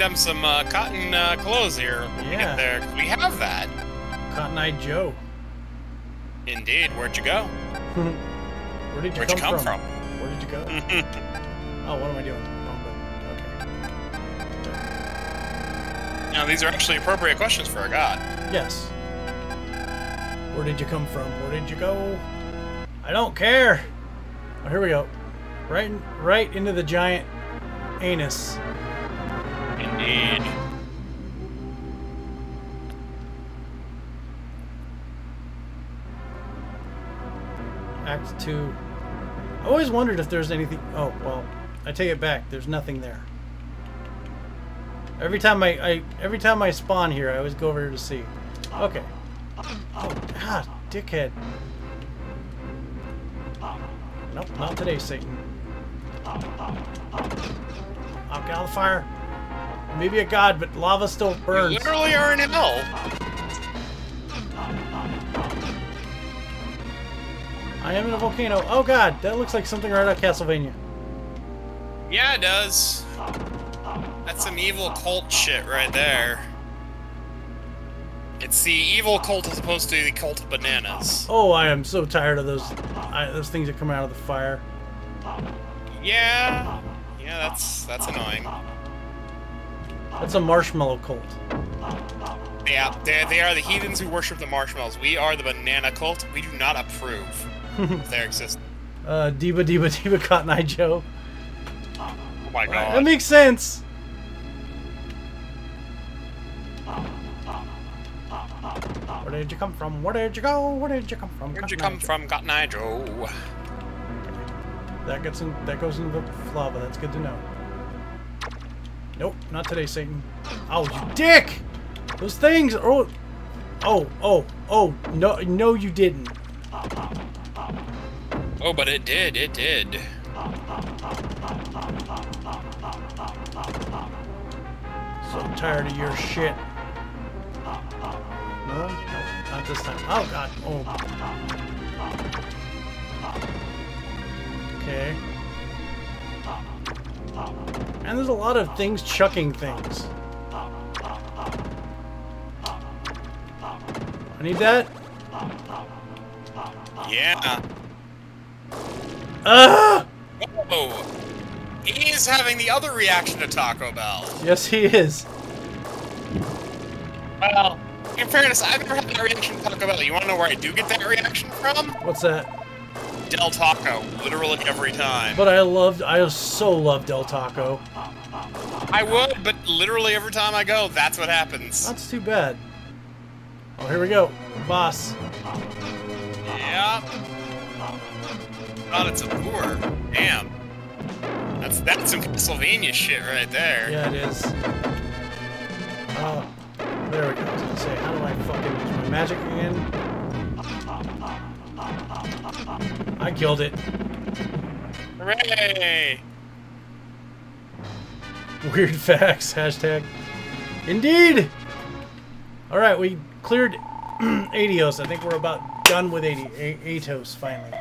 them some uh, cotton uh, clothes here when we Yeah. get there. We have that. Cotton Eye Joe. Indeed. Where'd you go? Where did you Where'd come, you come from? from? Where did you go? oh, what am I doing? Wrong. Okay. now, these are actually appropriate questions for a god. Yes. Where did you come from? Where did you go? I don't care. Oh, here we go. Right, right into the giant anus. Indeed. Act two. I always wondered if there's anything. Oh well, I take it back. There's nothing there. Every time I, I every time I spawn here, I always go over here to see. Okay. Oh God, dickhead. Nope, not today, Satan. I'll get out of the fire. Maybe a god, but lava still You burns. literally are in hell. I am in a volcano. Oh God, that looks like something right out of Castlevania. Yeah, it does. That's some evil cult shit right there. It's the evil cult as opposed to the cult of bananas. Oh, I am so tired of those I, those things that come out of the fire. Yeah, yeah, that's that's annoying. That's a marshmallow cult. Yeah, they, they are the heathens who worship the marshmallows. We are the banana cult. We do not approve of their existence. Uh, Diva Diva Diva Cotton Eye Joe. Oh my god. That makes sense. Where did you come from? Where did you go? Where did you come from? Where'd you come Joe? from, Cotton Eye Joe? That gets in. That goes into the lava. That's good to know. Nope, not today, Satan. Oh, you dick! Those things. Oh, oh, oh, oh. No, no, you didn't. Oh, but it did, it did. So tired of your shit. No, no, not this time. Oh God. Oh. Okay. And there's a lot of things chucking things. I need that. Yeah. Ah! Oh, he is having the other reaction to Taco Bell. Yes, he is. Well, in fairness, I've never had that reaction to Taco Bell. You want to know where I do get that reaction from? What's that? Del Taco, literally every time. But I loved. I so love Del Taco. I would, but literally every time I go, that's what happens. That's too bad. Oh, here we go, boss. Yeah. God, it's a poor. Damn. That's that's some Pennsylvania shit right there. Yeah, it is. Oh, there we go. I was gonna say, how do I fucking use my magic again? I killed it. Hooray! Weird facts. Hashtag. Indeed. All right, we cleared Adios. I think we're about done with 80, A- Aitos finally.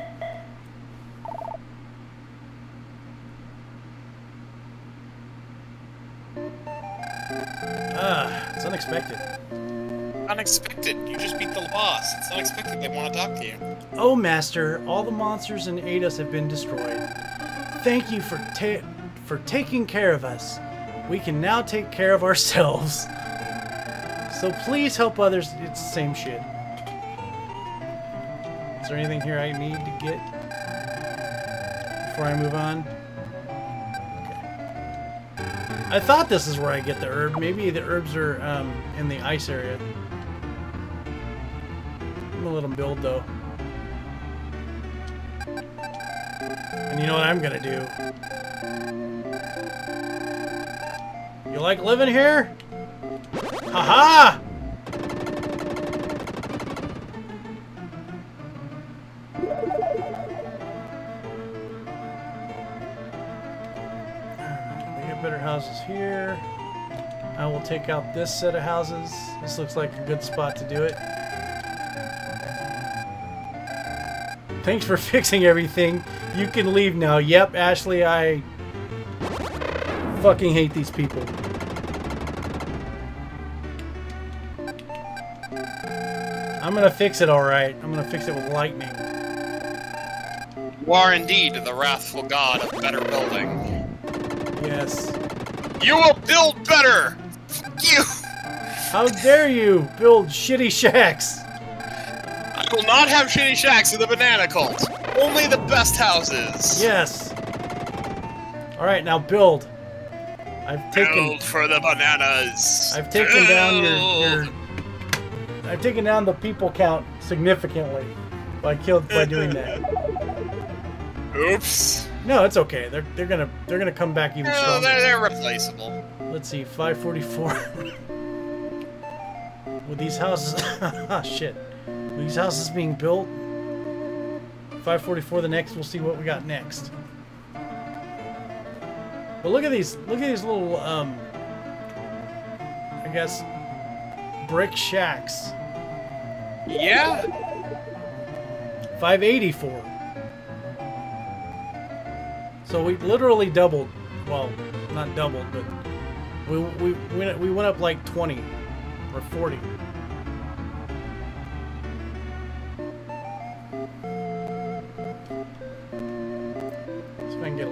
Unexpected. You just beat the boss. It's unexpected they want to talk to you. Oh, Master, all the monsters in Aitos have been destroyed. Thank you for ta- for taking care of us. We can now take care of ourselves. So please help others. It's the same shit. Is there anything here I need to get before I move on? I thought this is where I get the herb. Maybe the herbs are um, in the ice area. Gonna let build though. And you know what I'm gonna do? You like living here? Haha! We get better houses here. I will take out this set of houses. This looks like a good spot to do it. Thanks for fixing everything. You can leave now. Yep, Ashley, I fucking hate these people. I'm gonna fix it alright. I'm gonna fix it with lightning. You are indeed the wrathful god of better building. Yes. You will build better! You! How dare you build shitty shacks! Will not have shitty shacks in the banana cult. Only the best houses. Yes. All right, now build. I've taken. Build for the bananas. I've taken down your, your. I've taken down the people count significantly by killed by doing that. Oops. No, it's okay. They're they're gonna they're gonna come back even No, stronger. they're, they're replaceable. Let's see, 544. With these houses, ah shit. These houses being built, 544. The next, we'll see what we got next. But look at these, look at these little, um, I guess, brick shacks. Yeah. 584. So we literally doubled. Well, not doubled, but we we we went, we went up like 20 or 40.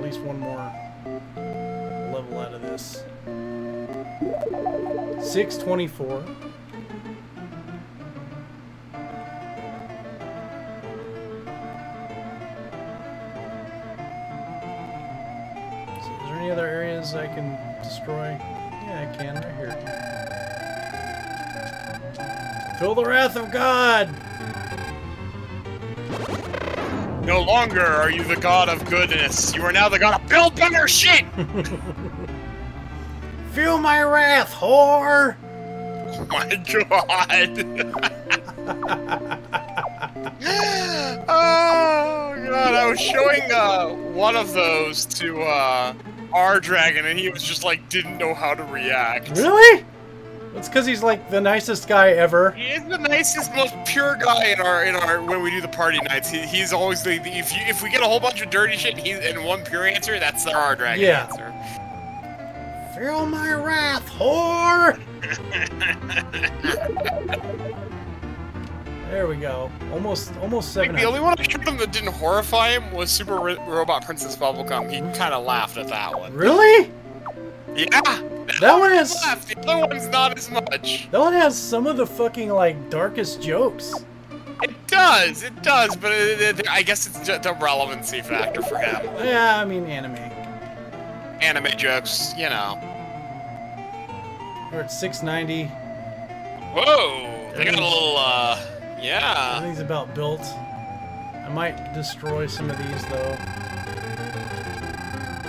Least one more level out of this. 624. So is there any other areas I can destroy? Yeah, I can, right here. Feel the wrath of God! No longer are you the god of goodness. You are now the god of build better shit. Feel my wrath, whore! Oh my god. oh god, I was showing uh, one of those to uh, our dragon, and he was just like didn't know how to react. Really? That's because he's like the nicest guy ever. He is the nicest, most pure guy in our in our when we do the party nights. He, he's always the, the if you if we get a whole bunch of dirty shit he's, and one pure answer, that's our dragon Yeah. answer. Feel my wrath, whore! there we go. Almost, almost Like, seven. the only one I showed him that didn't horrify him was Super Ro- Robot Princess Bubblegum. He kind of laughed at that one. Really? Yeah. That one has. laughed. The other one's not as much. That one has some of the fucking like darkest jokes. It does. It does. But it, it- I guess it's just a relevancy factor for him. Yeah, I mean anime. Anime jokes, you know. We're at 690. Whoa. They got a little. uh... Yeah. Everything's about built. I might destroy some of these though.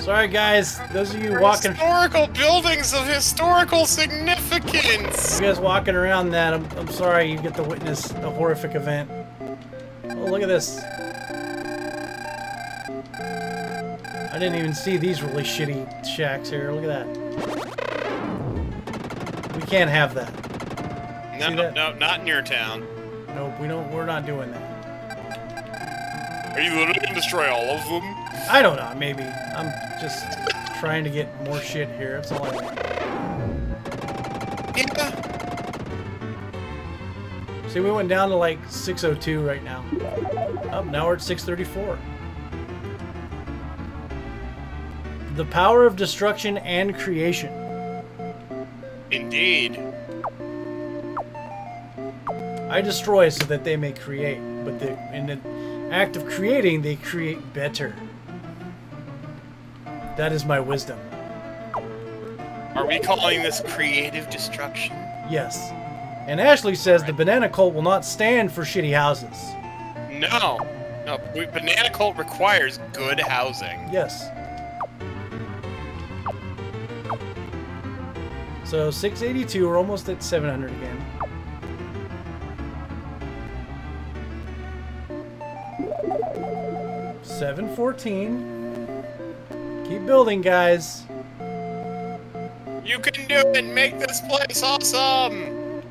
Sorry guys, those of you walking, Historical buildings of historical significance. you guys walking around that, I'm, I'm sorry you get to witness a horrific event. Oh, look at this. I didn't even see these really shitty shacks here. Look at that. We can't have that. No, See that? no, not in your town. Nope, we don't. We're not doing that. Are you literally gonna destroy all of them? I don't know. Maybe I'm just trying to get more shit here. That's all I want. Yeah. See, we went down to like 602 right now. Up now we're at 634. The power of destruction and creation. Indeed. I destroy so that they may create, but the, in the act of creating, they create better. That is my wisdom. Are we calling this creative destruction? Yes. And Ashley says the banana cult will not stand for shitty houses. No. No, we- Banana Cult requires good housing. Yes. So 682, we're almost at 700 again. Seven fourteen. Keep building, guys. You can do it! Make this place awesome!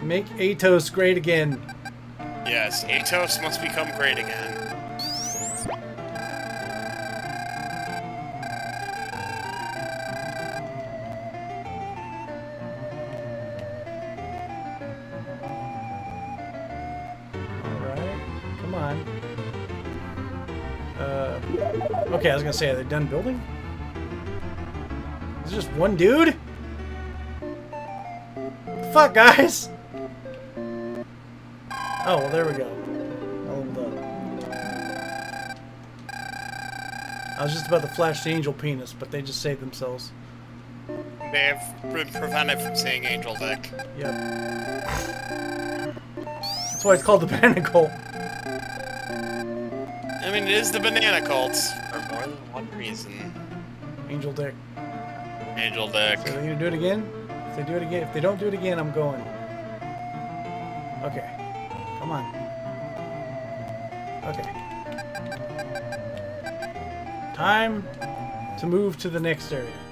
Make Aitos great again. Yes, Aitos must become great again. Okay, I was gonna say, are they done building? Is just one dude? Fuck, guys! Oh, well, there we go. Hold up. I was just about to flash the angel penis, but they just saved themselves. They have been prevented from seeing Angel Dick. Yep. That's why it's called the Panicle. I mean, it is the banana cult reason. Mm-hmm. Angel Dick. Angel Dick. So they're gonna do it again? If they do it again, if they don't do it again, I'm going. Okay. Come on. Okay. Time to move to the next area.